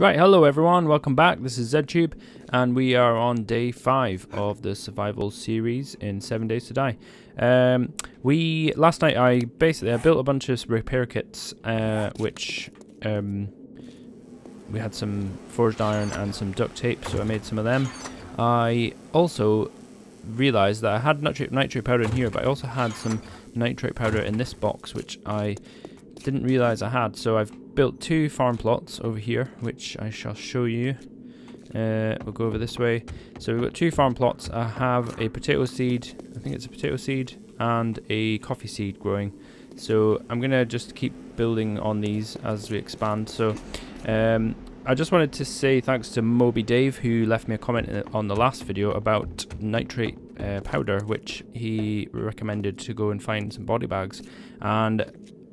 Right, hello everyone, welcome back. This is ZedTube, and we are on day five of the survival series in Seven Days to Die. Um, we last night I basically I built a bunch of repair kits, uh, which um, we had some forged iron and some duct tape, so I made some of them. I also realized that I had nitrate, nitrate powder in here, but I also had some nitrate powder in this box, which I didn't realize I had. So I've built two farm plots over here, which I shall show you. Uh, we'll go over this way. So we've got two farm plots. I have a potato seed, I think it's a potato seed, and a coffee seed growing. So I'm going to just keep building on these as we expand. So um, I just wanted to say thanks to Moby Dave who left me a comment on the last video about nitrate uh, powder, which he recommended to go and find some body bags. And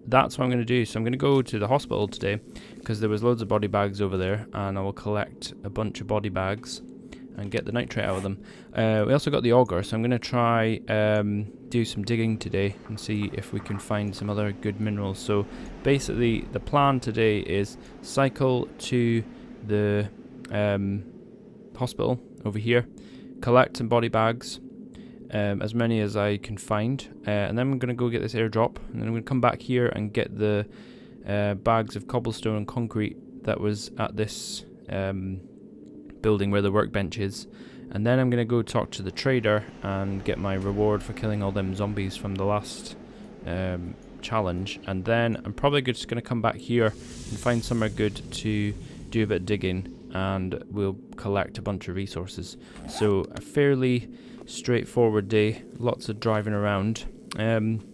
that's what I'm going to do. So I'm going to go to the hospital today because there was loads of body bags over there and I will collect a bunch of body bags and get the nitrate out of them. Uh, we also got the auger, so I'm going to try um, do some digging today and see if we can find some other good minerals. So basically the plan today is cycle to the um, hospital over here, collect some body bags, um, as many as I can find, uh, and then I'm going to go get this airdrop, and then I'm going to come back here and get the uh, bags of cobblestone and concrete that was at this um, building where the workbench is. And then I'm going to go talk to the trader and get my reward for killing all them zombies from the last um, challenge. And then I'm probably just going to come back here and find somewhere good to do a bit digging and we'll collect a bunch of resources. So a fairly straightforward day, lots of driving around. Um,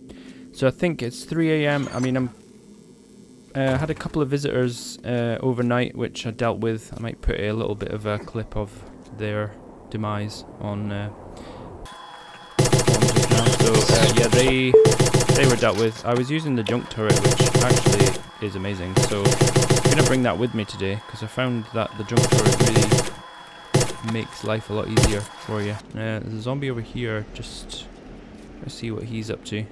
so I think it's 3 a.m. I mean, I'm uh, had a couple of visitors uh, overnight, which I dealt with. I might put a little bit of a clip of their demise on. Uh, so uh, yeah, they they were dealt with. I was using the junk turret, which actually is amazing. So I'm gonna bring that with me today because I found that the junk turret really makes life a lot easier for you. Uh, there's a zombie over here. Just let's see what he's up to.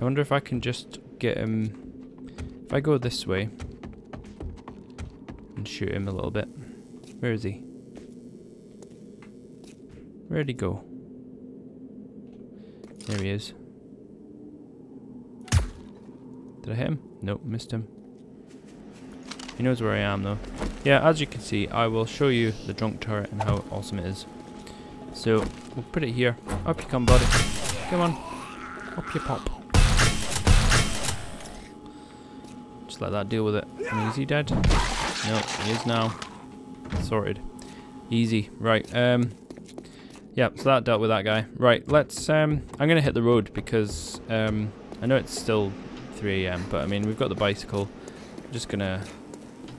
I wonder if I can just get him if I go this way and shoot him a little bit. Where is he? Where'd he go? There he is. Did I hit him? Nope, missed him. He knows where I am though. Yeah, as you can see, I will show you the junk turret and how awesome it is. So, we'll put it here. Up you come, buddy. Come on. Up you pop. Just let that deal with it. Mean, is he dead? No, he is now. Sorted. Easy. Right. Um. Yeah, so that dealt with that guy. Right, let's, um, I'm going to hit the road because, um, I know it's still 3 a.m., but I mean, we've got the bicycle. I'm just going to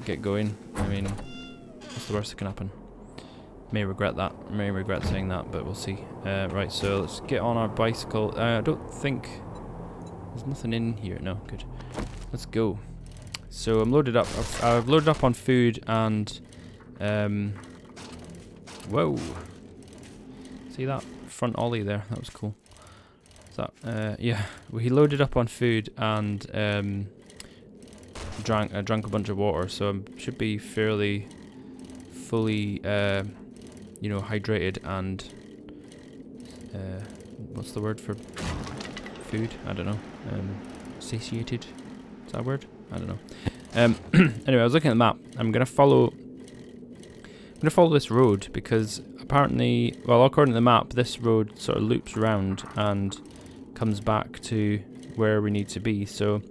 get going. I mean, what's the worst that can happen? May regret that. May regret saying that, but we'll see. Uh, right, so let's get on our bicycle. Uh, I don't think... There's nothing in here. No, good. Let's go. So I'm loaded up. I've, I've loaded up on food and... Um, whoa. See that front ollie there? That was cool. Is that, uh, yeah, we loaded up on food and um, drank I drank a bunch of water, so I should be fairly fully, uh, you know, hydrated and uh, what's the word for food? I don't know. Um, satiated. Is that word? I don't know. Um, anyway, I was looking at the map. I'm gonna follow. I'm gonna follow this road because apparently, well, according to the map, this road sort of loops around and comes back to where we need to be. So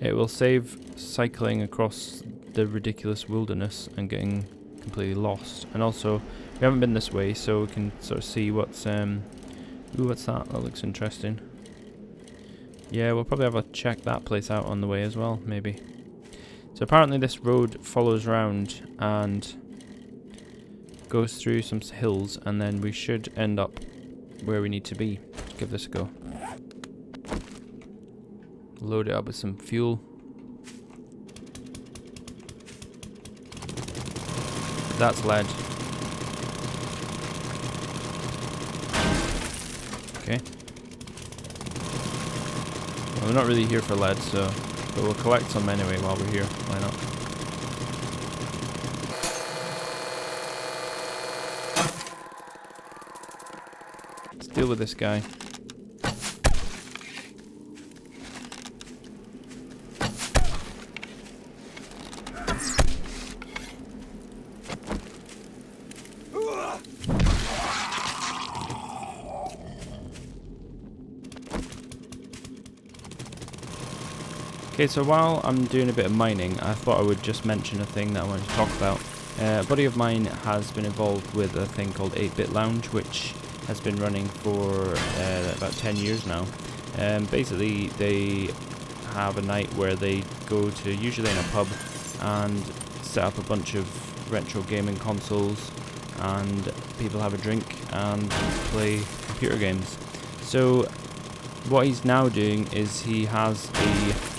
it will save cycling across the ridiculous wilderness and getting completely lost. And also, we haven't been this way, so we can sort of see what's um. Ooh, what's that? That looks interesting. Yeah, we'll probably have a check that place out on the way as well, maybe. So apparently this road follows around and goes through some hills and then we should end up where we need to be. Let's give this a go. Load it up with some fuel. That's lead. Okay. Well, we're not really here for lead, so but we'll collect some anyway while we're here. Why not? Let's deal with this guy. Okay, so while I'm doing a bit of mining, I thought I would just mention a thing that I wanted to talk about. Uh, a buddy of mine has been involved with a thing called 8-Bit Lounge, which has been running for uh, about 10 years now. Um, basically, they have a night where they go to, usually in a pub, and set up a bunch of retro gaming consoles, and people have a drink and play computer games. So, what he's now doing is he has a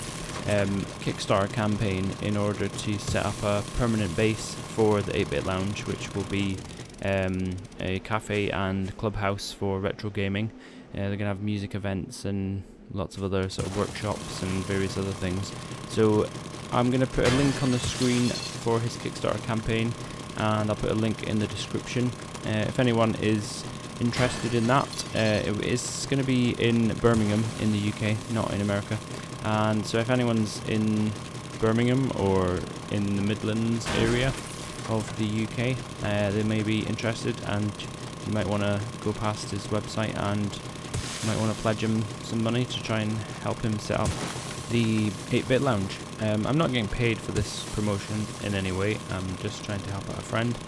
um, Kickstarter campaign in order to set up a permanent base for the 8-Bit Lounge, which will be um, a cafe and clubhouse for retro gaming. Uh, they're going to have music events and lots of other sort of workshops and various other things. So I'm going to put a link on the screen for his Kickstarter campaign and I'll put a link in the description. Uh, if anyone is interested in that, uh, it is going to be in Birmingham in the UK, not in America. And so if anyone's in Birmingham or in the Midlands area of the UK, uh, they may be interested and you might want to go past his website and you might want to pledge him some money to try and help him set up the 8-Bit Lounge. Um, I'm not getting paid for this promotion in any way, I'm just trying to help out a friend.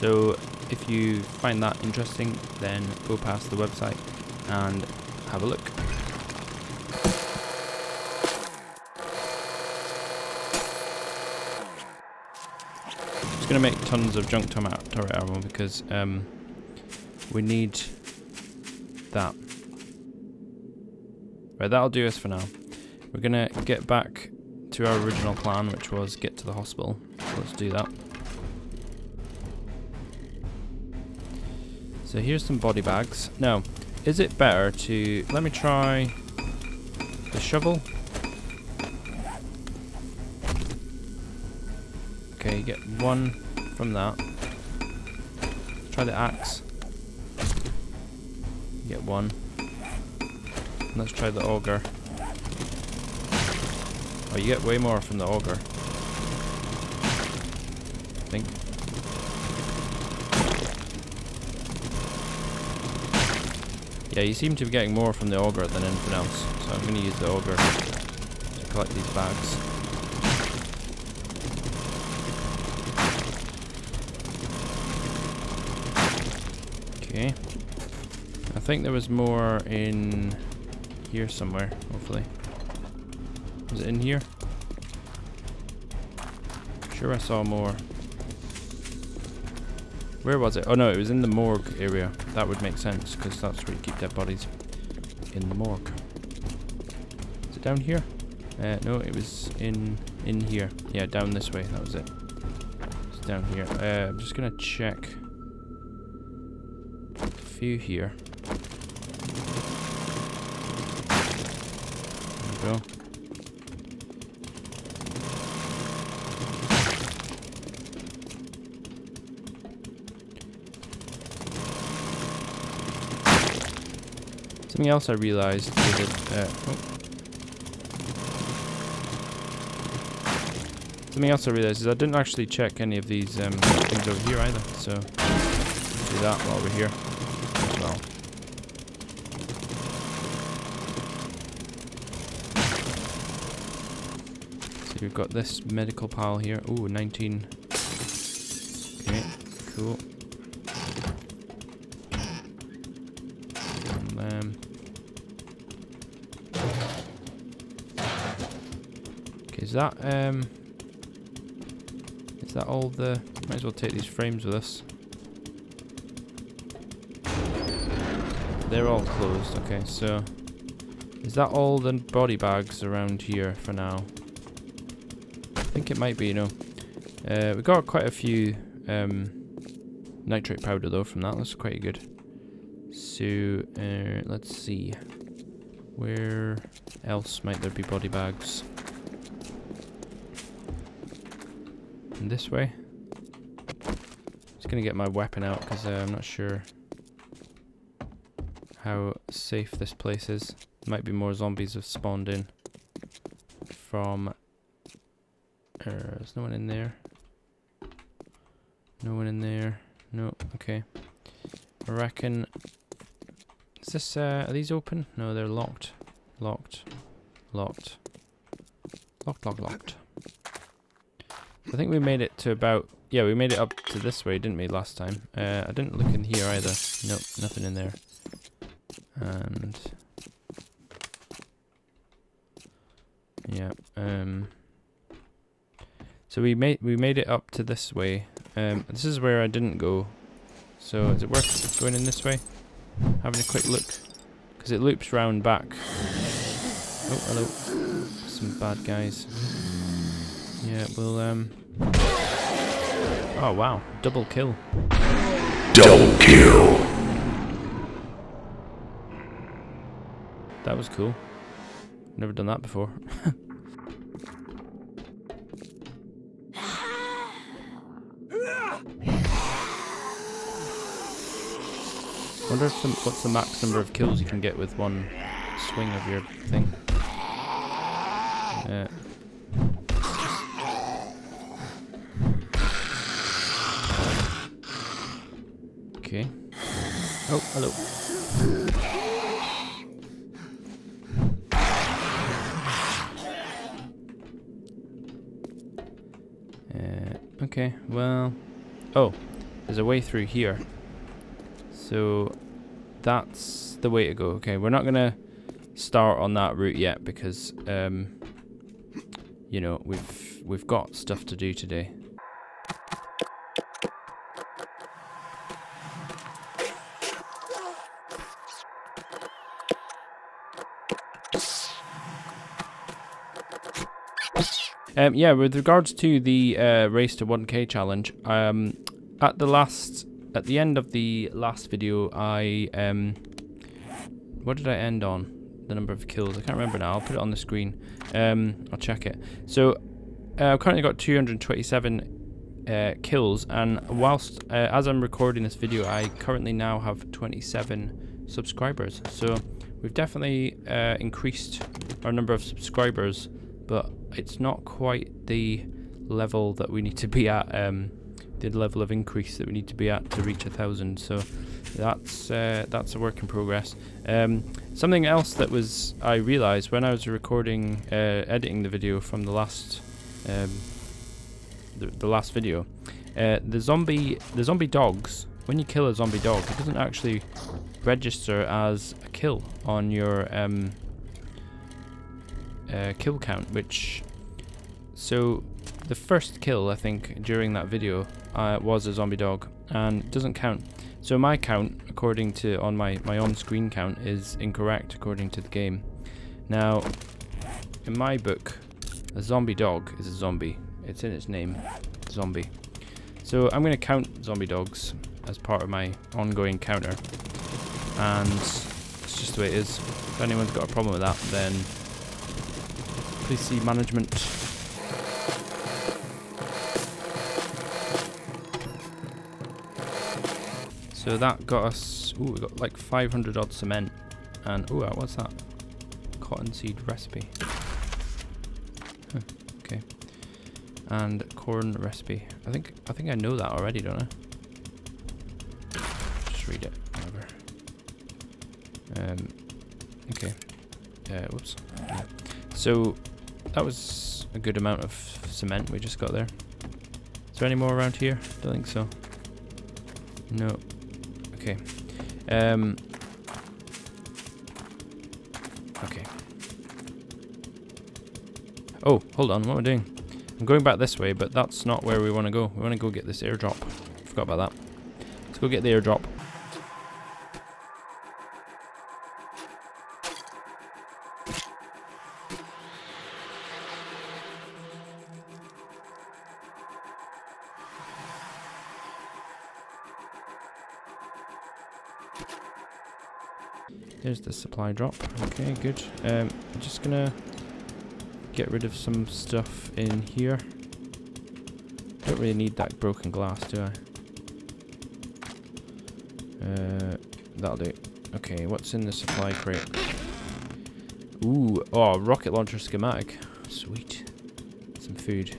So if you find that interesting, then go past the website and have a look. Going to make tons of junk turret armor because um, we need that. Right, that'll do us for now. We're going to get back to our original plan, which was get to the hospital. Let's do that. So here's some body bags. Now, is it better to... Let me try the shovel. Okay, get one from that. Try the axe. Get one. And let's try the auger. Oh, you get way more from the auger. I think. Yeah, you seem to be getting more from the auger than anything else. So I'm going to use the auger to collect these bags. Okay. I think there was more in here somewhere, hopefully. Was it in here? Sure I saw more. Where was it? Oh no, it was in the morgue area. That would make sense, because that's where you keep dead bodies. In the morgue. Is it down here? Uh, no, it was in in here. Yeah, down this way. That was it. It's down here. Uh, I'm just gonna check few here. There we go. Something else I realized uh, oh. Something else I realized is I didn't actually check any of these um, things over here either, so do that while we're here. We've got this medical pile here. Ooh, 19. Okay, cool. Then... Okay, is that, um... Is that all the... Might as well take these frames with us. They're all closed, okay, so... Is that all the body bags around here for now? Think it might be, you know. Uh, we got quite a few um, nitrate powder though from that. That's quite good. So uh, let's see. Where else might there be body bags? In this way. Just gonna get my weapon out because uh, I'm not sure how safe this place is. Might be more zombies have spawned in from... There's no one in there. No one in there. No, okay. I reckon... Is this, uh, are these open? No, they're locked. Locked. Locked. Locked, locked, locked. I think we made it to about... Yeah, we made it up to this way, didn't we, last time? Uh, I didn't look in here either. Nope, nothing in there. And... Yeah, um... So we made we made it up to this way. Um, this is where I didn't go. So is it worth going in this way? Having a quick look? Because it loops round back. Oh, hello. Some bad guys. Yeah, we'll, um... Oh, wow. Double kill. Double kill. That was cool. Never done that before. wonder if the, what's the max number of kills you can get with one swing of your thing. Uh, okay. Oh, hello. Uh, okay, well... Oh, there's a way through here. So, that's the way to go. Okay, we're not going to start on that route yet because, um, you know, we've we've got stuff to do today. Um, yeah, with regards to the uh, race to 1k challenge, um, at the last, at the end of the last video, I, um, what did I end on? The number of kills, I can't remember now, I'll put it on the screen, um, I'll check it. So, uh, I've currently got 227 uh, kills, and whilst, uh, as I'm recording this video, I currently now have 27 subscribers. So, we've definitely uh, increased our number of subscribers, but it's not quite the level that we need to be at, um, the level of increase that we need to be at to reach a thousand. So that's uh, that's a work in progress. Um, something else that was I realised when I was recording, uh, editing the video from the last, um, the, the last video, uh, the zombie the zombie dogs. When you kill a zombie dog, it doesn't actually register as a kill on your um, uh, kill count, which so the first kill I think during that video uh, was a zombie dog and it doesn't count. So my count, according to on my my on-screen count, is incorrect according to the game. Now, in my book, a zombie dog is a zombie. It's in its name, zombie. So I'm going to count zombie dogs as part of my ongoing counter, and it's just the way it is. If anyone's got a problem with that, then please see management. So that got us, ooh, we got like 500 odd cement. And, ooh, uh, what's that? Cottonseed recipe. Huh, okay. And corn recipe. I think, I think I know that already, don't I? Just read it, whatever. Um, okay. Uh, whoops. So, that was a good amount of cement we just got there. Is there any more around here? I don't think so. No. Okay. Um. Okay. Oh, hold on. What am I doing? I'm going back this way, but that's not where we want to go. We want to go get this airdrop. Forgot about that. Let's go get the airdrop. There's the supply drop. Okay, good. Um, I'm just gonna get rid of some stuff in here. Don't really need that broken glass, do I? Uh, that'll do. Okay, what's in the supply crate? Ooh, oh, rocket launcher schematic. Sweet. Some food.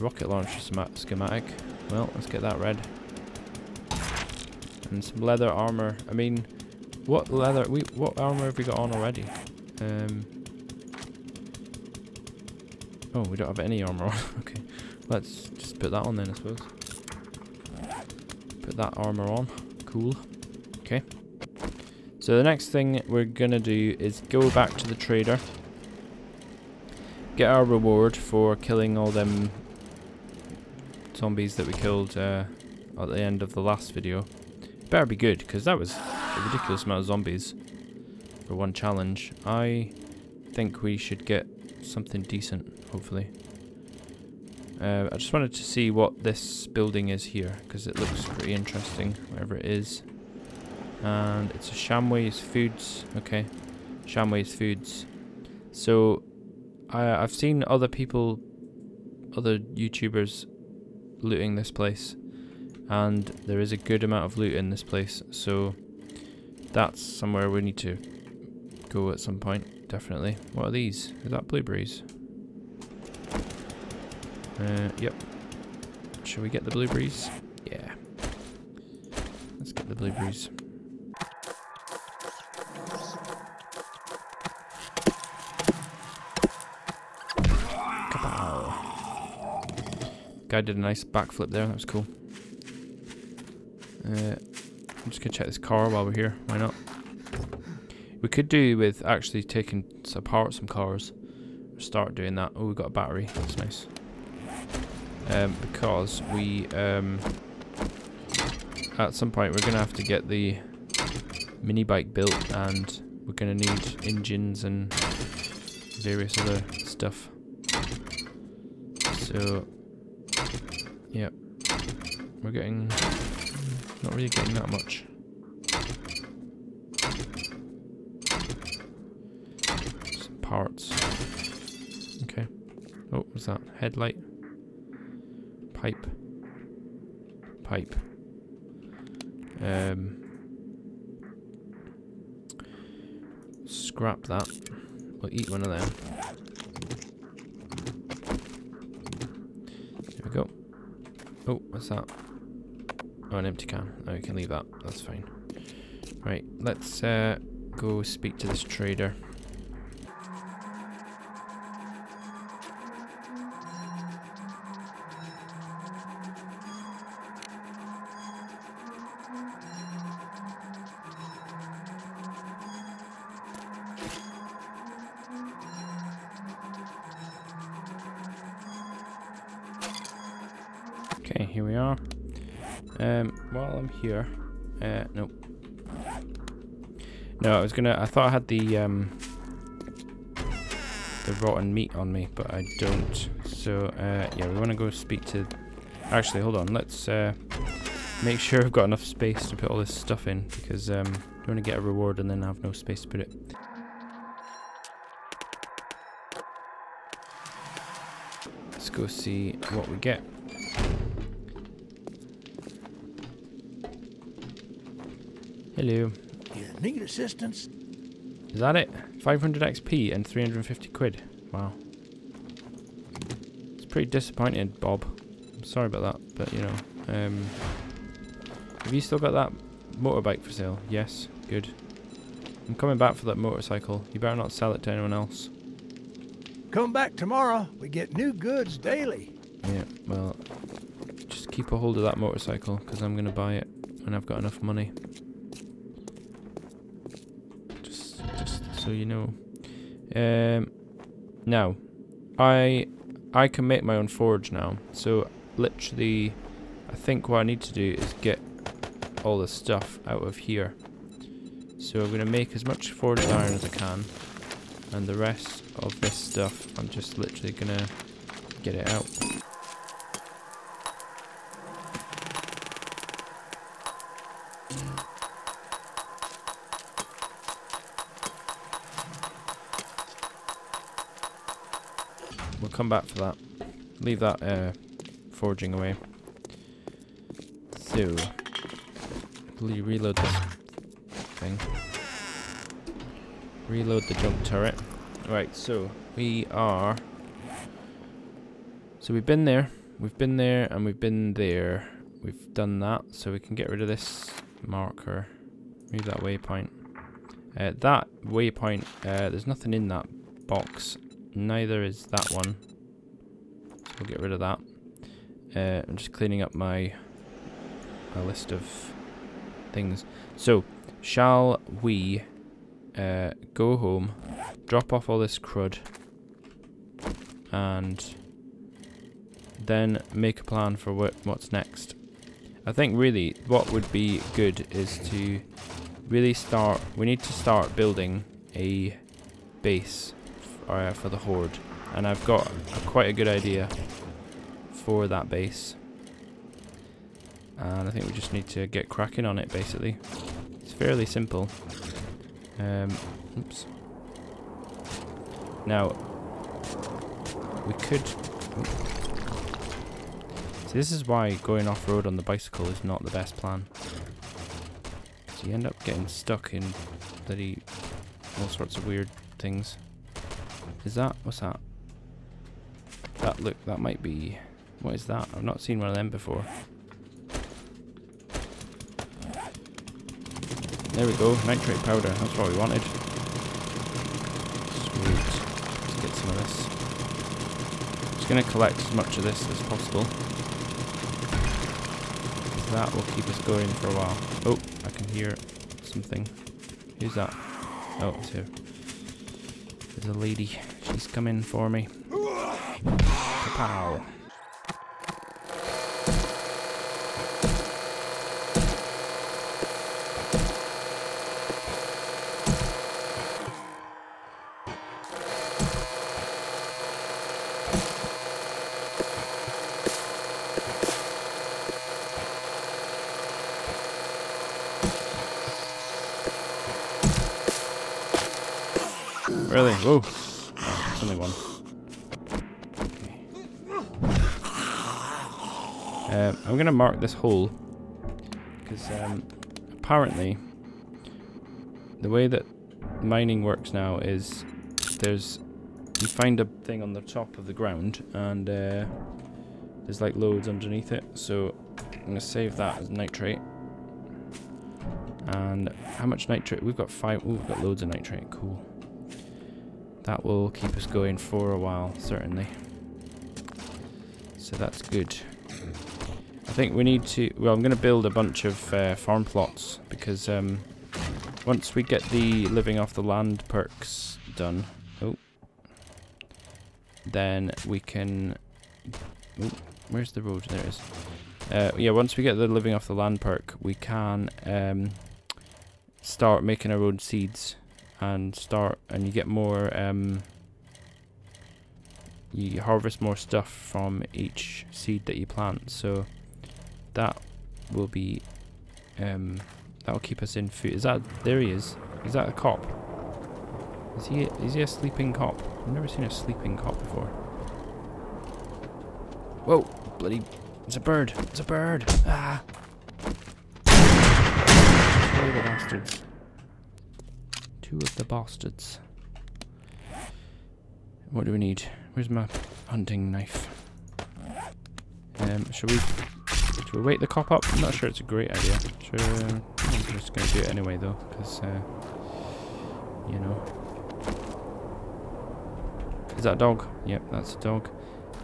Rocket launcher schematic. Well, let's get that red. And some leather armor. I mean, what leather? We what armor have we got on already? Um. Oh, we don't have any armor on. okay, let's just put that on then, I suppose. Put that armor on. Cool. Okay. So the next thing we're gonna do is go back to the trader. Get our reward for killing all them zombies that we killed uh, at the end of the last video. Better be good, because that was a ridiculous amount of zombies for one challenge. I think we should get something decent, hopefully. Uh, I just wanted to see what this building is here, because it looks pretty interesting, whatever it is. And it's a Shamway's Foods. Okay. Shamway's Foods. So, I, I've seen other people, other YouTubers looting this place. And there is a good amount of loot in this place. So, that's somewhere we need to go at some point. Definitely. What are these? Is that blueberries? Uh, yep. Shall we get the blueberries? Yeah. Let's get the blueberries. Guy did a nice backflip there, that was cool. Uh, I'm just gonna check this car while we're here, why not? We could do with actually taking apart some cars. Start doing that. Oh, we got a battery, that's nice. Um, because we, um, at some point we're gonna have to get the mini bike built and we're gonna need engines and various other stuff. So Yep. We're getting... Not really getting that much. Some parts. Okay. Oh, what's that? Headlight? Pipe. Pipe. Um... Scrap that. We'll eat one of them. There we go. Oh, what's that? Oh, an empty can. Oh, you can leave that. That's fine. Right, let's uh, go speak to this trader. Here, uh, nope. No, I was gonna. I thought I had the um, the rotten meat on me, but I don't. So uh, yeah, we want to go speak to. Actually, hold on. Let's uh, make sure I've got enough space to put all this stuff in because um, don't want to get a reward and then have no space to put it. Let's go see what we get. Hello. You need assistance? Is that it? 500 XP and 350 quid. Wow. It's pretty disappointing, Bob. I'm sorry about that, but you know. Um, have you still got that motorbike for sale? Yes. Good. I'm coming back for that motorcycle. You better not sell it to anyone else. Come back tomorrow. We get new goods daily. Yeah, well, just keep a hold of that motorcycle because I'm going to buy it when I've got enough money. So you know. Um, now, I I can make my own forge now. So literally, I think what I need to do is get all the stuff out of here. So I'm going to make as much forged iron as I can. And the rest of this stuff, I'm just literally going to get it out. Come back for that. Leave that uh, forging away. So, reload this thing. Reload the junk turret. Right, so we are. So we've been there, we've been there, and we've been there. We've done that, so we can get rid of this marker. Move that waypoint. Uh, that waypoint, uh, there's nothing in that box. Neither is that one. We'll get rid of that. Uh, I'm just cleaning up my, my list of things. So, shall we uh, go home, drop off all this crud, and then make a plan for what what's next. I think really what would be good is to really start. We need to start building a base uh, for the horde, and I've got a, quite a good idea for that base. And I think we just need to get cracking on it basically. It's fairly simple. Um, oops. Now, we could... See, this is why going off-road on the bicycle is not the best plan. Because you end up getting stuck in bloody all sorts of weird things. Is that... what's that? That look, that might be... What is that? I've not seen one of them before. There we go, nitrate powder, that's what we wanted. Sweet. Let's get some of this. Just gonna collect as much of this as possible. That will keep us going for a while. Oh, I can hear something. Who's that? Oh, it's here. There's a lady. She's coming for me. Pow. Really? Whoa. Oh, it's only one. Um, I'm going to mark this hole. Because um, apparently, the way that mining works now is there's you find a thing on the top of the ground and uh, there's like loads underneath it so I'm going to save that as nitrate and how much nitrate we've got five ooh, we've got loads of nitrate cool that will keep us going for a while, certainly. So that's good. I think we need to... Well, I'm going to build a bunch of uh, farm plots because um, once we get the living off the land perks done... Oh. Then we can... Oh, where's the road? There it is. Uh, yeah, once we get the living off the land perk, we can um, start making our own seeds and start and you get more um, you harvest more stuff from each seed that you plant so that will be um, that will keep us in food. Is that there he is. Is that a cop? Is he is he a sleeping cop? I've never seen a sleeping cop before. Whoa bloody it's a bird it's a bird. Ah. Kill the bastards. Two of the bastards. What do we need? Where's my hunting knife? Um, should we... Should we wake the cop up? I'm not sure it's a great idea. Sure, I'm just going to do it anyway though, because, uh, you know. Is that a dog? Yep, that's a dog.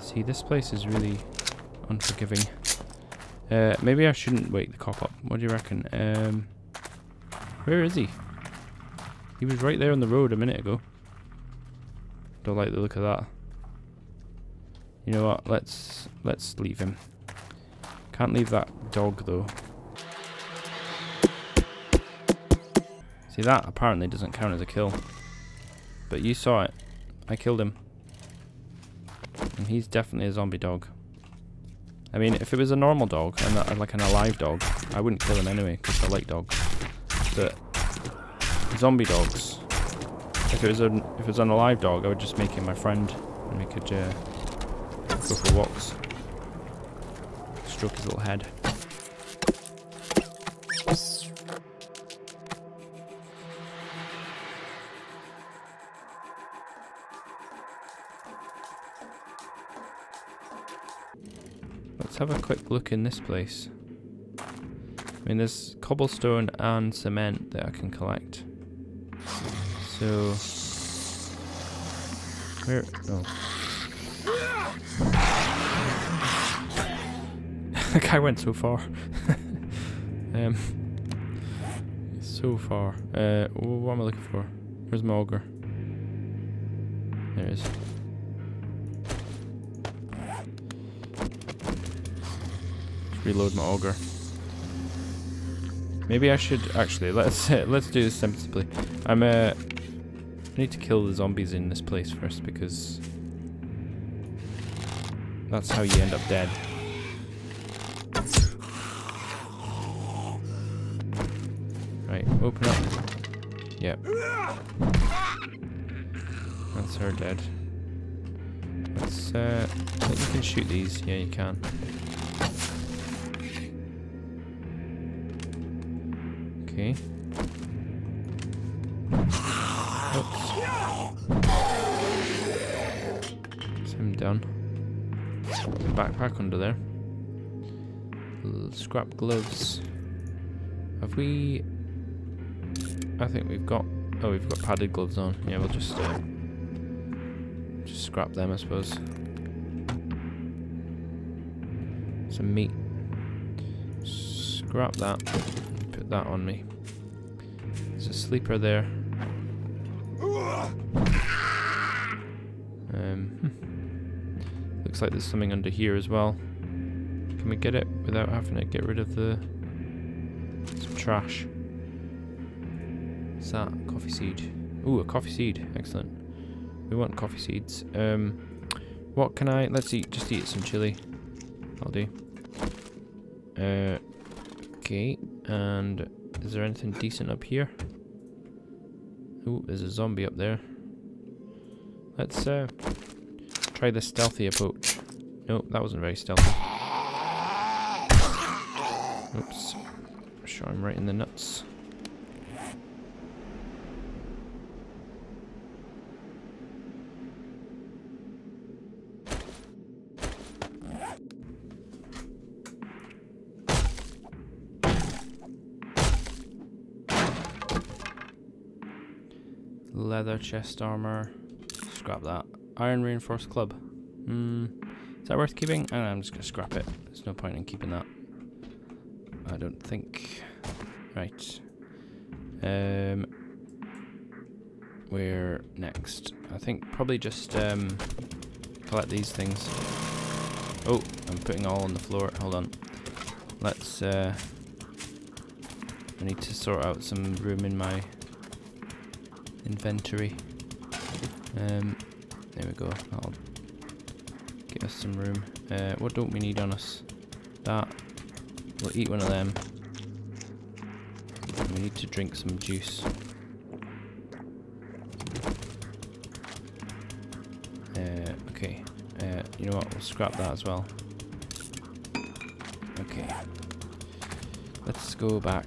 See, this place is really unforgiving. Uh, maybe I shouldn't wake the cop up. What do you reckon? Um, where is he? He was right there on the road a minute ago. Don't like the look of that. You know what? Let's let's leave him. Can't leave that dog though. See that apparently doesn't count as a kill. But you saw it. I killed him. And he's definitely a zombie dog. I mean, if it was a normal dog, and like an alive dog, I wouldn't kill him anyway, because I like dogs. But zombie dogs. If it was an if it was an alive dog, I would just make him my friend, and we could uh, go for walks, Drop his little head. Let's have a quick look in this place. I mean, there's cobblestone and cement that I can collect. So... Where... Oh. The guy went so far. um, so far. Uh, what am I looking for? Where's my auger? There it is. Just reload my auger. Maybe I should actually let's let's do this sensibly. I'm uh, I need to kill the zombies in this place first because that's how you end up dead. Dead. Let's uh you can shoot these, yeah you can. Okay. Oops. Is him done. Backpack under there. L- scrap gloves. Have we? I think we've got. Oh, we've got padded gloves on. Yeah, we'll just uh, scrap them, I suppose. Some meat. Scrap that. Put that on me. There's a sleeper there. Um, looks like there's something under here as well. Can we get it without having to get rid of the some trash? What's that? Coffee seed. Ooh, a coffee seed. Excellent. We want coffee seeds. Um, what can I? Let's eat. Just eat some chili. I'll do. Uh, okay. And is there anything decent up here? Ooh, there's a zombie up there. Let's uh, try the stealthy approach. Nope, that wasn't very stealthy. Oops. I'm sure I'm right in the nuts. Chest armor. Scrap that. Iron reinforced club. Hmm. Is that worth keeping? Oh, I'm just gonna scrap it. There's no point in keeping that. I don't think. Right. Um. Where next? I think probably just um collect these things. Oh, I'm putting all on the floor. Hold on. Let's uh. I need to sort out some room in my inventory. Um, there we go. I'll get us some room. Uh, what don't we need on us? That. We'll eat one of them. And we need to drink some juice. Uh, okay. Uh, you know what? We'll scrap that as well. Okay. Let's go back.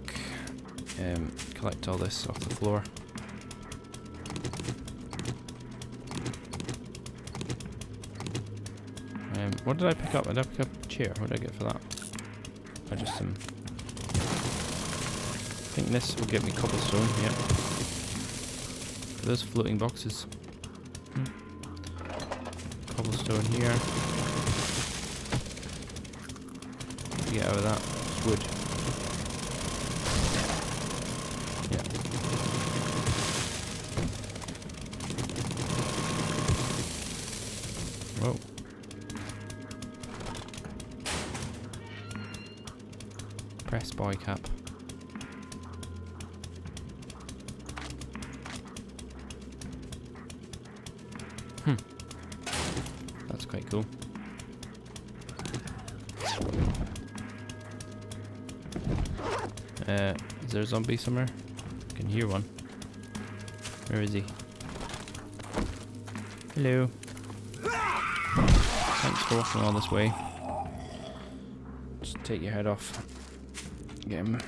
Um, collect all this off the floor. What did I pick up? I Did pick up chair? What did I get for that? I just some. I think this will get me cobblestone. Yep. Those floating boxes. Hmm. Cobblestone here. Get out of that. It's wood. Zombie somewhere? I can hear one. Where is he? Hello. Thanks for walking all this way. Just take your head off. Get him.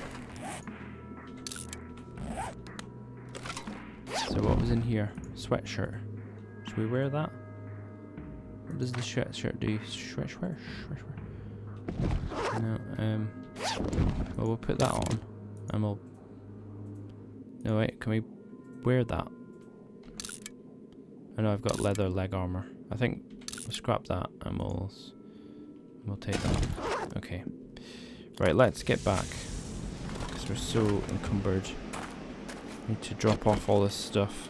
So what was in here? Sweatshirt. Should we wear that? What does the sweatshirt do? Sweat, sweat, sweat, sweat. No, um, well, we'll put that on, and we'll. No, wait, can we wear that? I know I've got leather leg armor. I think we'll scrap that, and we'll we'll take that. Okay, right. Let's get back because we're so encumbered. Need to drop off all this stuff.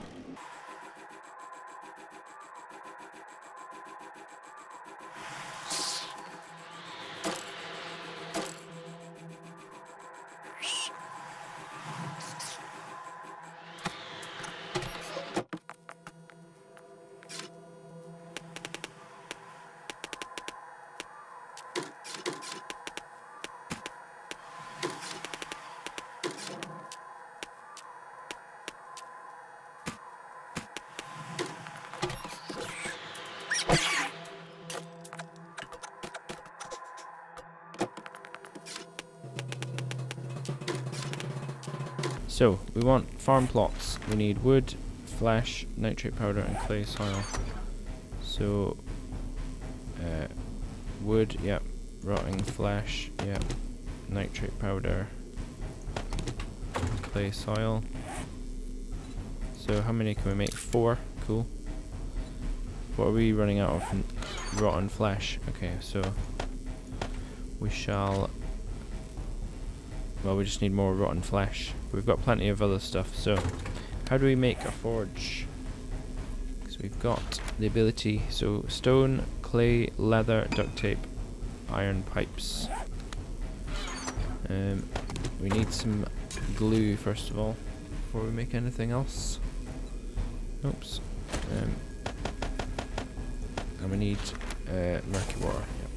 We want farm plots. We need wood, flesh, nitrate powder, and clay soil. So, uh, wood, yep. Rotting flesh, yep. Nitrate powder, clay soil. So, how many can we make? Four. Cool. What are we running out of? Rotten flesh. Okay, so we shall well, we just need more rotten flesh. We've got plenty of other stuff, so how do we make a forge? Because we've got the ability, so stone, clay, leather, duct tape, iron pipes. Um, we need some glue first of all, before we make anything else. Oops. Um, and we need uh, murky water. Yep.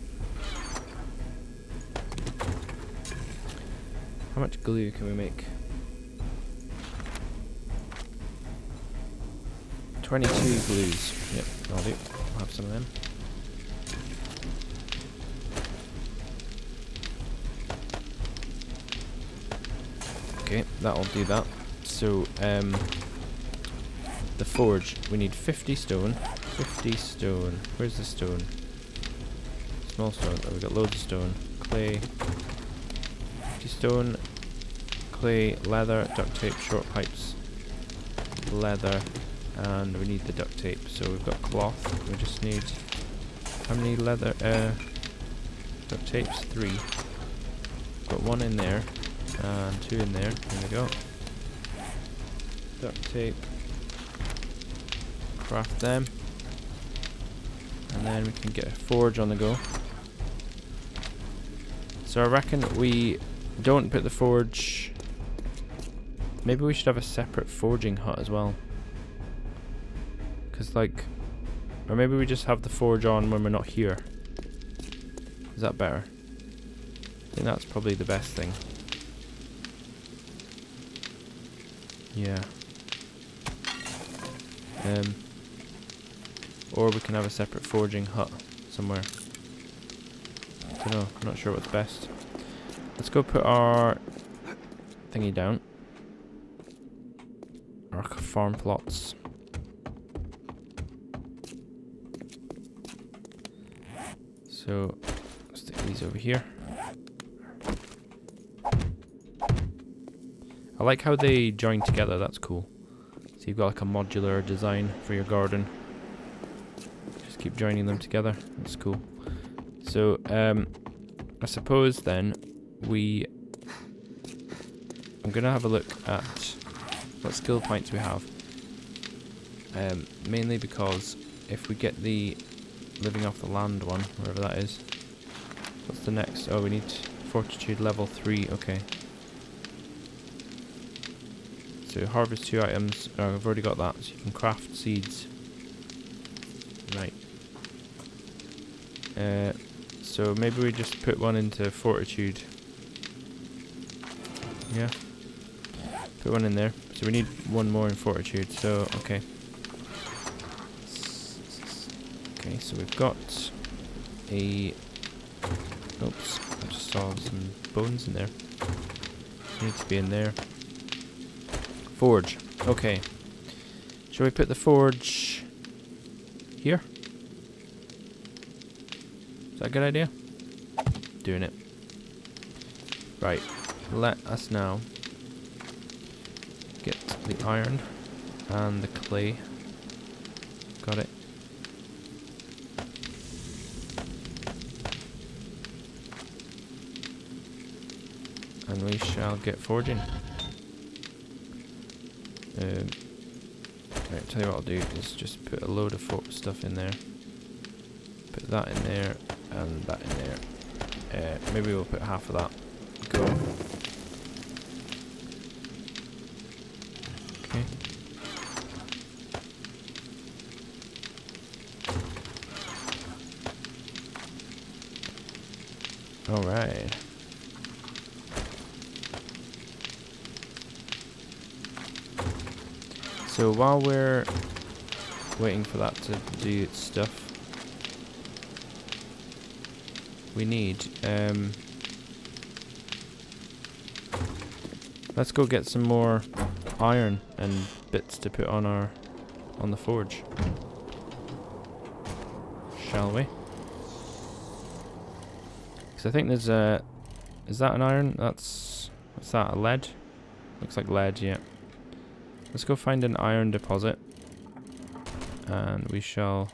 How much glue can we make? 22 glues. Yep, I'll do. I'll have some of them. Okay, that'll do that. So, um, the forge, we need 50 stone. 50 stone. Where's the stone? Small stone. Oh, we got loads of stone. Clay. 50 stone. Clay, leather, duct tape, short pipes, leather, and we need the duct tape. So we've got cloth. We just need how many leather? Uh, duct tapes. Three. Got one in there, and two in there. There we go. Duct tape. Craft them, and then we can get a forge on the go. So I reckon we don't put the forge. Maybe we should have a separate forging hut as well. Cause like, or maybe we just have the forge on when we're not here. Is that better? I think that's probably the best thing. Yeah. Um. Or we can have a separate forging hut somewhere. I don't know. I'm not sure what's best. Let's go put our thingy down. Our farm plots. So, stick these over here. I like how they join together, that's cool. So you've got like a modular design for your garden. Just keep joining them together, that's cool. So, um, I suppose then we I'm gonna have a look at what skill points we have. Um, mainly because if we get the living off the land one, wherever that is. What's the next? Oh, we need fortitude level three. Okay. So harvest two items. Oh, I've already got that. So you can craft seeds. Right. Uh, so maybe we just put one into fortitude. Yeah. Put one in there. So we need one more in fortitude. So okay. Okay, so we've got a. Oops, I just saw some bones in there. Need to be in there. Forge. Okay. Shall we put the forge here? Is that a good idea? Doing it. Right, let us now get the iron and the clay. Got it. And we shall get forging. Um, right, tell you what I'll do is just put a load of stuff in there. Put that in there and that in there. Uh, maybe we'll put half of that. Go. Okay. All right. So while we're waiting for that to do its stuff, we need um, let's go get some more iron and bits to put on our on the forge. Shall we? Because I think there's a is that an iron? That's what's that a lead? Looks like lead yeah let's go find an iron deposit and we shall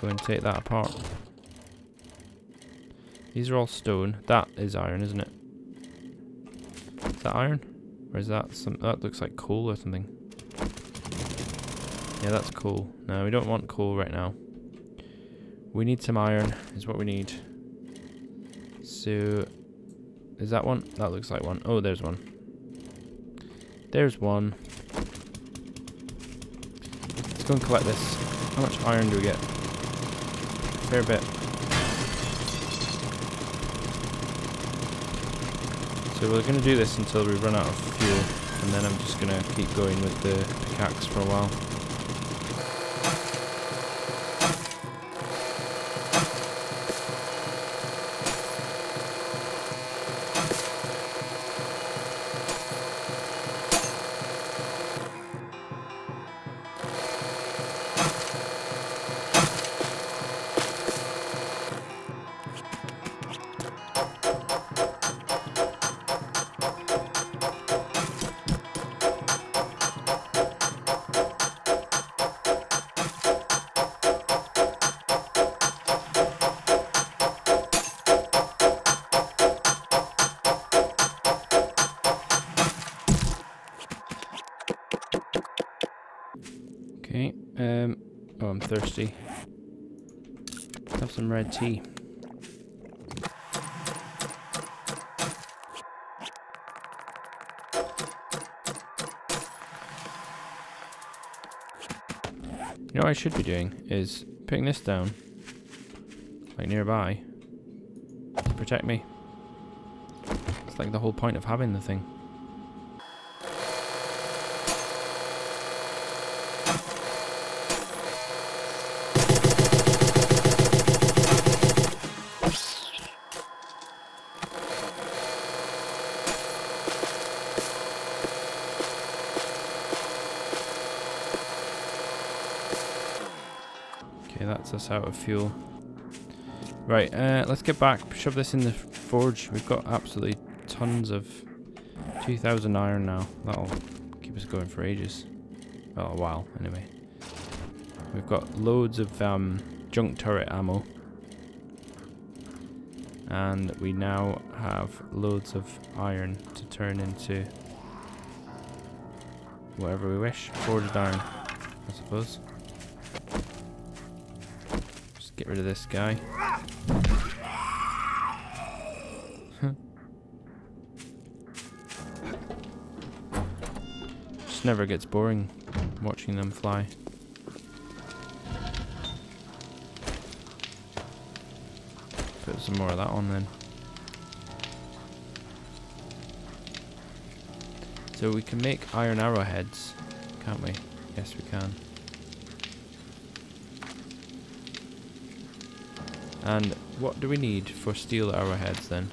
go and take that apart these are all stone. That is iron, isn't it? Is that iron? Or is that some... That looks like coal or something. Yeah, that's coal. No, we don't want coal right now. We need some iron, is what we need. So... Is that one? That looks like one. Oh, there's one. There's one. Let's go and collect this. How much iron do we get? Fair bit. So we're going to do this until we run out of fuel, and then I'm just going to keep going with the pickaxe for a while. Thirsty. Have some red tea. You know what I should be doing is putting this down, like nearby, to protect me. It's like the whole point of having the thing. Okay, out of fuel. Right, uh, let's get back, shove this in the forge. We've got absolutely tons of 2,000 iron now. That'll keep us going for ages. Well, a while, anyway. We've got loads of um, junk turret ammo. And we now have loads of iron to turn into whatever we wish. Forged iron, I suppose. Get rid of this guy. Just never gets boring watching them fly. Put some more of that on then. So we can make iron arrowheads, can't we? Yes, we can. And what do we need for steel arrowheads then?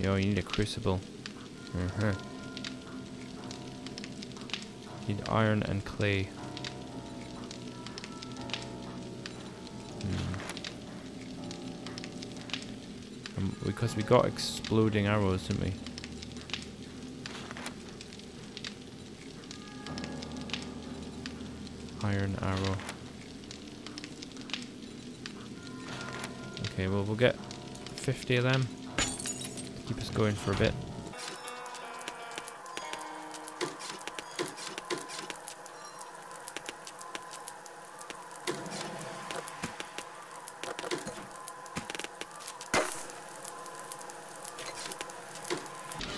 Yo, you need a crucible. Uh-huh. Need iron and clay. Hmm. Um, because we got exploding arrows, didn't we? Iron arrow. Okay, well we'll get 50 of them. to Keep us going for a bit.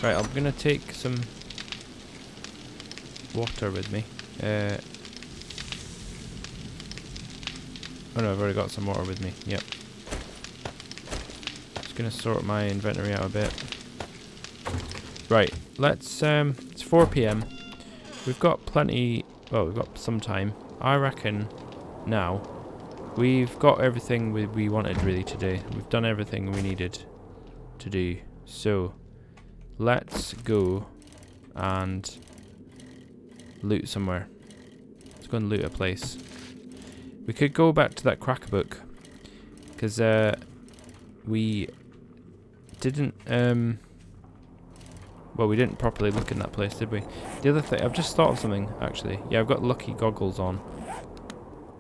Right, I'm gonna take some water with me. Uh, oh no, I've already got some water with me. Yep. Just gonna sort my inventory out a bit. Right, let's. Um, it's 4 p.m. We've got plenty. Well, we've got some time. I reckon now we've got everything we we wanted really today. We've done everything we needed to do. So let's go and loot somewhere. Let's go and loot a place. We could go back to that Crack-A-Book because uh, we didn't. Um, well, we didn't properly look in that place, did we? The other thing, I've just thought of something actually. Yeah, I've got lucky goggles on,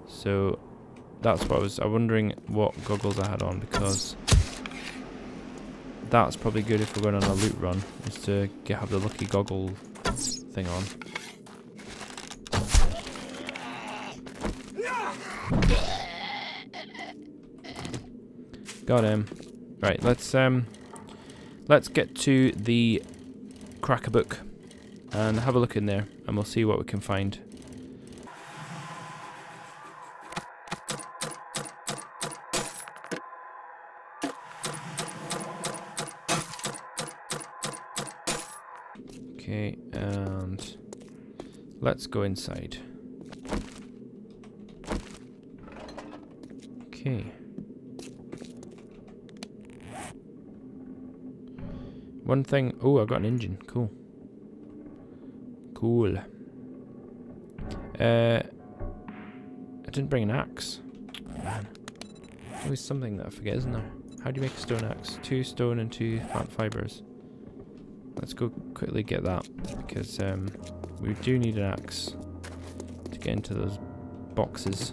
so that's what I was. I'm wondering what goggles I had on because that's probably good if we're going on a loot run, is to get, have the lucky goggle thing on. Got him. Right, let's um, let's get to the Crack-A-Book and have a look in there, and we'll see what we can find. Okay, and let's go inside. Okay. One thing. Oh, I got an engine. Cool. Cool. Uh, I didn't bring an axe. Man, always something that I forget, isn't there? How do you make a stone axe? Two stone and two plant fibers. Let's go quickly get that because um, we do need an axe to get into those boxes.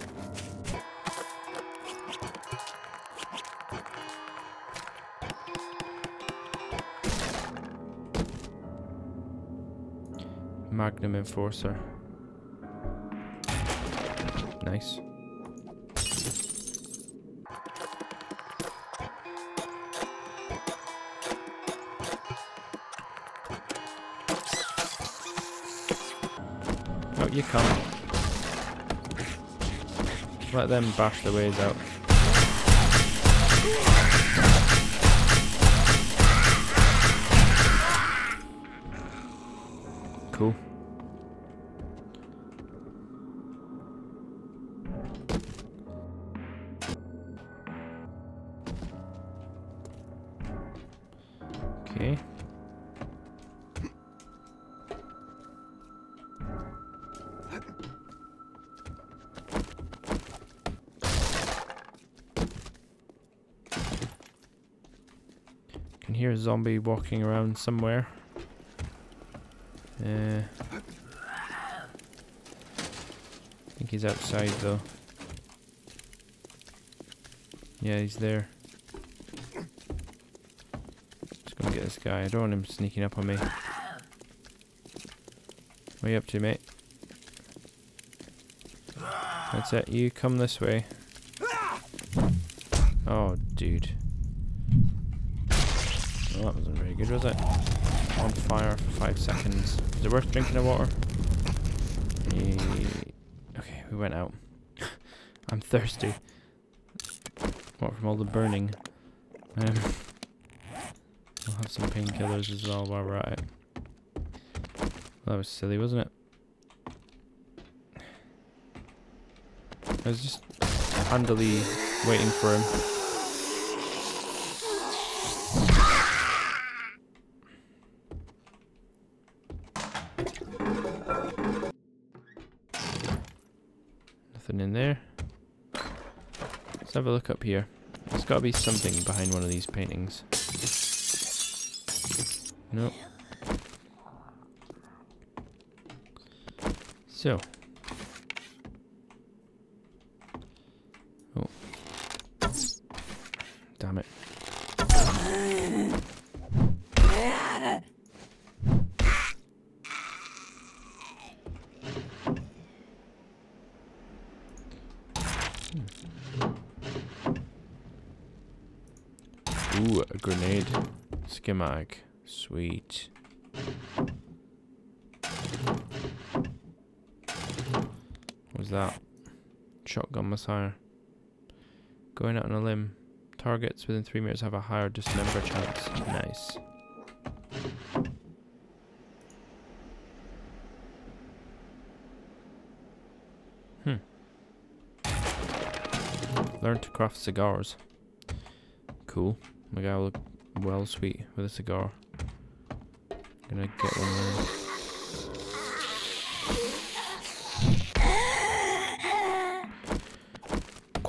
Magnum Enforcer. Nice. Out you come. Let them bash their ways out. Zombie walking around somewhere. Uh, I think he's outside though. Yeah, he's there. Just gonna get this guy. I don't want him sneaking up on me. What are you up to, mate? That's it. You come this way. Oh, dude. Well, that wasn't very good, was it? On fire for five seconds. Is it worth drinking the water? Okay, we went out. I'm thirsty. What from all the burning? Um, we'll have some painkillers as well while we're at it. That was silly, wasn't it? I was just handily waiting for him. Have a look up here. There's got to be something behind one of these paintings. Nope. So. Oh. Damn it. Ooh, a grenade. Schematic. Sweet. What was that? Shotgun messiah. Going out on a limb. Targets within three meters have a higher dismember chance. Nice. Hmm. Learn to craft cigars. Cool. My guy will look well sweet with a cigar. Gonna get one there.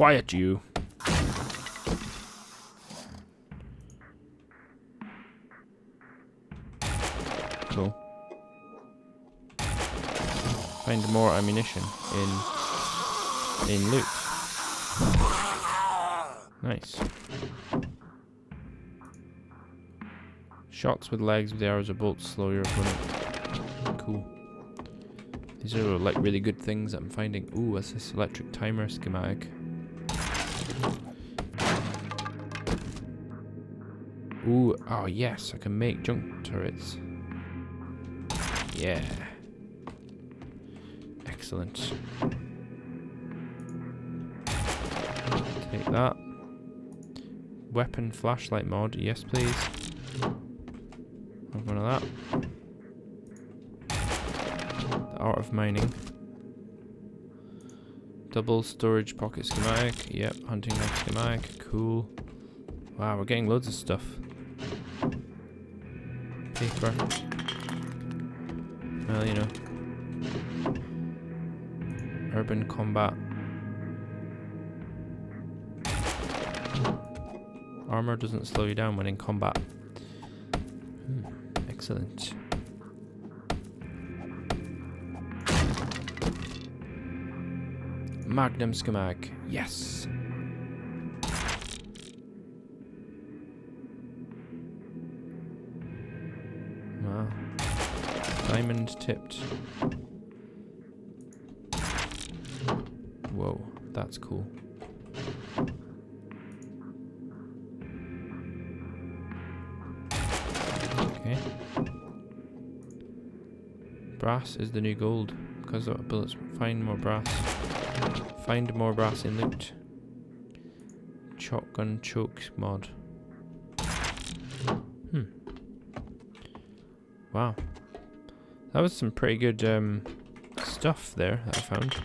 Quiet you. Cool. Find more ammunition in in loot. Nice. Shots with legs with arrows or bolts slow your opponent. Cool. These are like really good things that I'm finding. Ooh, what's this electric timer schematic? Ooh, oh yes, I can make junk turrets. Yeah. Excellent. Take that. Weapon flashlight mod, yes please. Have one of that. The art of mining. Double storage pocket schematic. Yep, hunting knife schematic. Cool. Wow, we're getting loads of stuff. Well, you know. Urban combat. Armor doesn't slow you down when in combat. Hmm, excellent. Magnum schematic. Yes. Diamond tipped. Whoa, that's cool. Okay. Brass is the new gold. Because of bullets, find more brass. Find more brass in loot. Shotgun choke mod. Hmm. Wow. That was some pretty good um, stuff there that I found.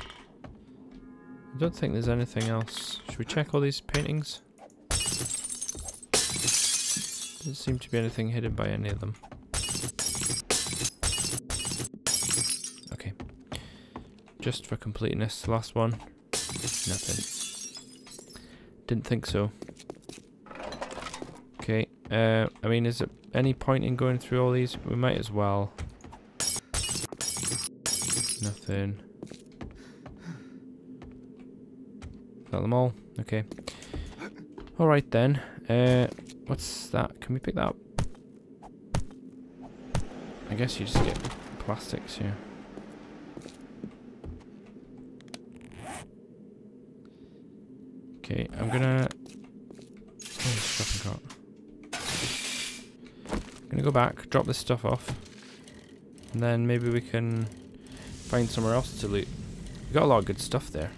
I don't think there's anything else. Should we check all these paintings? Doesn't seem to be anything hidden by any of them. Okay. Just for completeness, last one. Nothing. Didn't think so. Okay. Uh, I mean, is there any point in going through all these? We might as well. Nothing. Got them all? Okay. Alright then. Uh, what's that? Can we pick that up? I guess you just get plastics here. Okay, I'm gonna... Oh. I'm gonna go back, drop this stuff off, and then maybe we can find somewhere else to loot. We got a lot of good stuff there.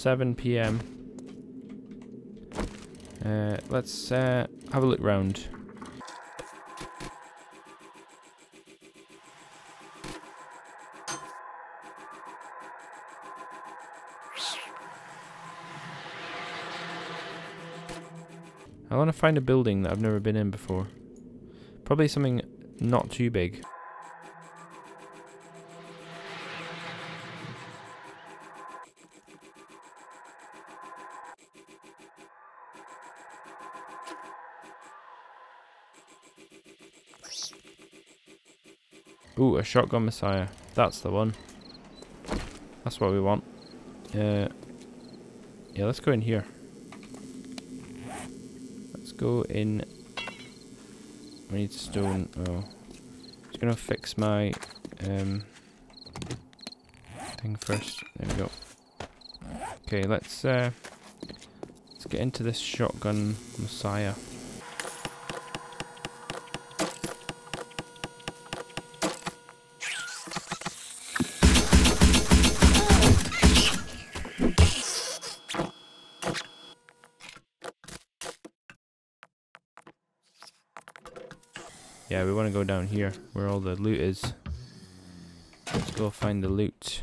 7 p.m. Uh, let's uh, have a look round. I want to find a building that I've never been in before. Probably something not too big. A shotgun messiah. That's the one. That's what we want. Uh, yeah, let's go in here. Let's go in. We need stone. Oh, just gonna fix my um thing first. There we go. Okay, let's uh let's get into this shotgun messiah. Down here where all the loot is. Let's go find the loot.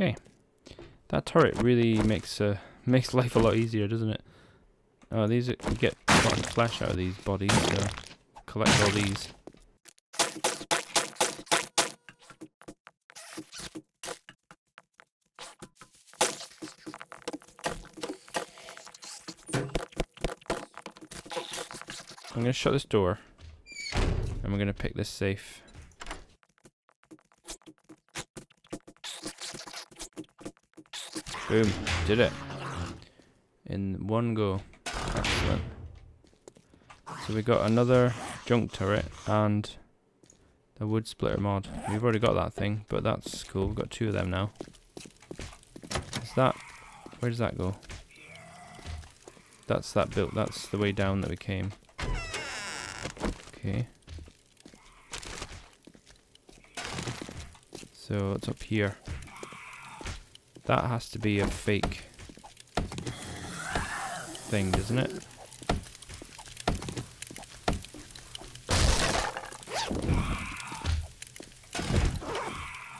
Okay. That turret really makes uh, makes life a lot easier, doesn't it? Oh, these are, get flesh out of these bodies, so collect all these. I'm gonna shut this door, and we're gonna pick this safe. Boom, did it. In one go. Excellent. So we got another junk turret and the wood splitter mod. We've already got that thing, but that's cool. We've got two of them now. Is that... Where does that go? That's that built. That's the way down that we came. Okay. So it's up here. That has to be a fake thing, doesn't it?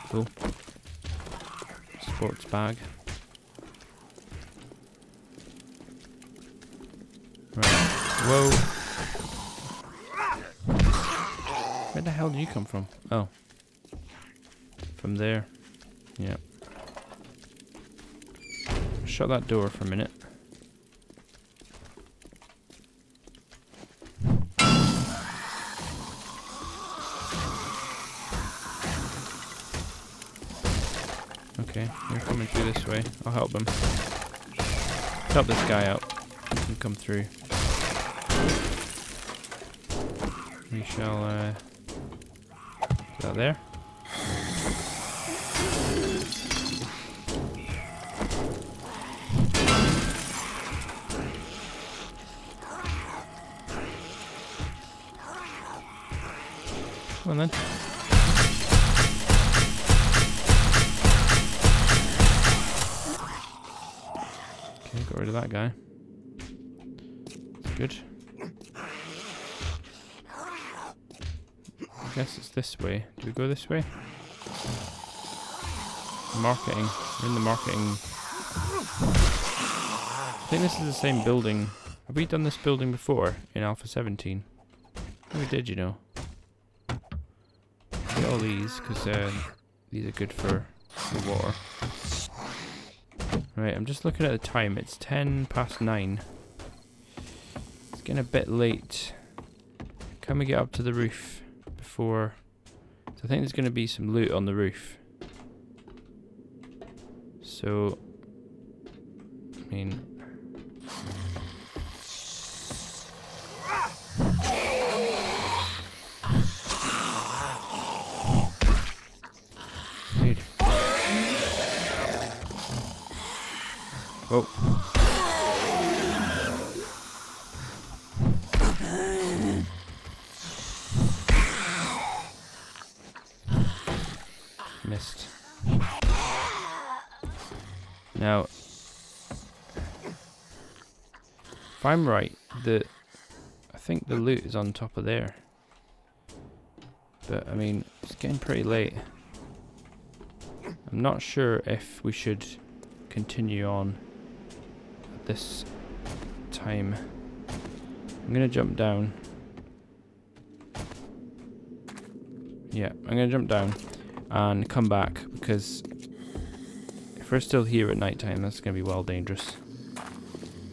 Cool. Sports bag. Right. Whoa. Where the hell did you come from? Oh. From there. Yeah. Shut that door for a minute. Okay, you're coming through this way. I'll help them. Help this guy out. And come through. We shall, uh... Is that there? Then. Okay, got rid of that guy. Good. I guess it's this way. Do we go this way? Marketing. We're in the marketing. I think this is the same building. Have we done this building before in Alpha 17? we did, you know. All these, because uh, these are good for the water. Right, I'm just looking at the time. It's 10 past 9. It's getting a bit late. Can we get up to the roof? before. So I think there's going to be some loot on the roof. So, I mean, Dude. Whoa. Missed. Now, if I'm right, the I think the loot is on top of there. But I mean, it's getting pretty late. I'm not sure if we should continue on this time. I'm gonna jump down. Yeah, I'm gonna jump down and come back because if we're still here at night time, that's gonna be well dangerous.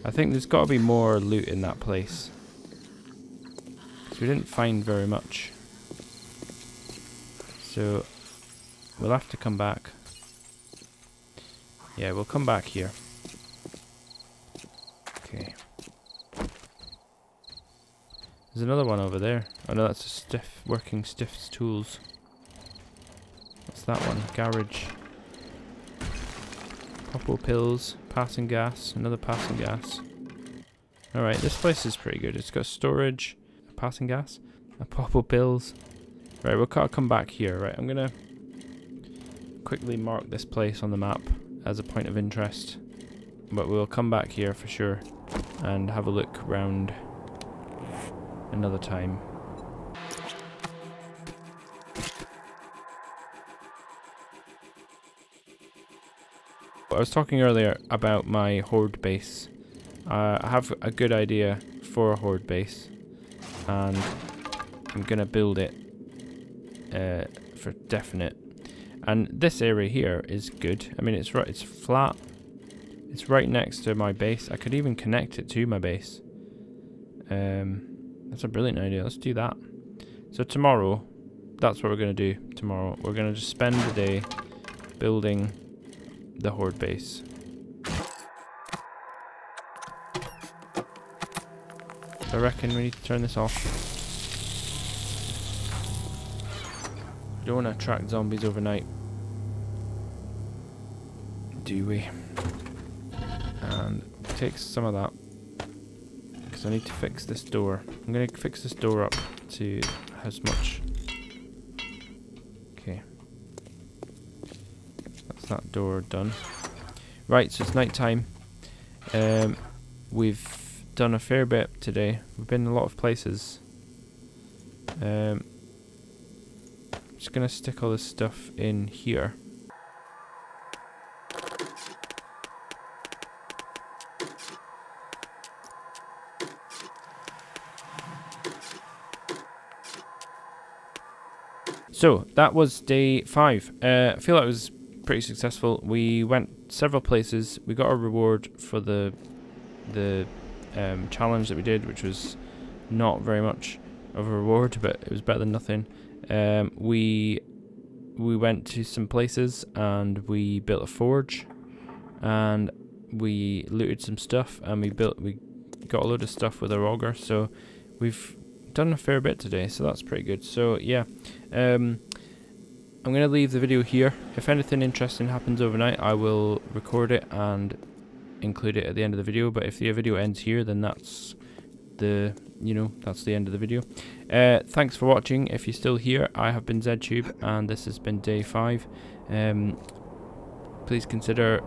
I think there's got to be more loot in that place. we didn't find very much. So we'll have to come back. Yeah, we'll come back here. Okay. There's another one over there. Oh no, that's a stiff working stiff's tools. What's that one? Garage. Pop-N-Pills, passing gas, another Pass-N-Gas. Alright, this place is pretty good. It's got storage, a Pass-N-Gas, a Pop-N-Pills. Right, we'll come back here. Right, I'm gonna quickly mark this place on the map as a point of interest. But we'll come back here for sure and have a look round another time. I was talking earlier about my horde base. Uh, I have a good idea for a horde base, and I'm gonna build it uh, for definite. And this area here is good. I mean, it's right. It's flat. It's right next to my base. I could even connect it to my base. Um, that's a brilliant idea. Let's do that. So tomorrow, that's what we're gonna do. Tomorrow, we're gonna just spend the day building the horde base. I reckon we need to turn this off. Don't want to attract zombies overnight. Do we? And take some of that. Because I need to fix this door. I'm going to fix this door up to as much. Okay. That's that door done. Right, so it's night time. Um, we've done a fair bit today. We've been a lot of places. Um, just gonna stick all this stuff in here. So that was day five. Uh, I feel like it was pretty successful. We went several places. We got a reward for the the um, challenge that we did, which was not very much of a reward, but it was better than nothing. Um, we we went to some places and we built a forge, and we looted some stuff, and we built we got a load of stuff with our auger. So we've done a fair bit today, so that's pretty good. So yeah, um, I'm gonna leave the video here. If anything interesting happens overnight, I will record it and include it at the end of the video. But if the video ends here, then that's the you know that's the end of the video. Uh, thanks for watching. If you're still here, I have been ZedTube, and this has been day five. Um, please consider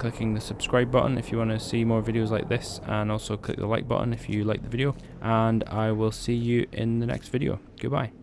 clicking the subscribe button if you want to see more videos like this, and also click the like button if you like the video. And I will see you in the next video. Goodbye.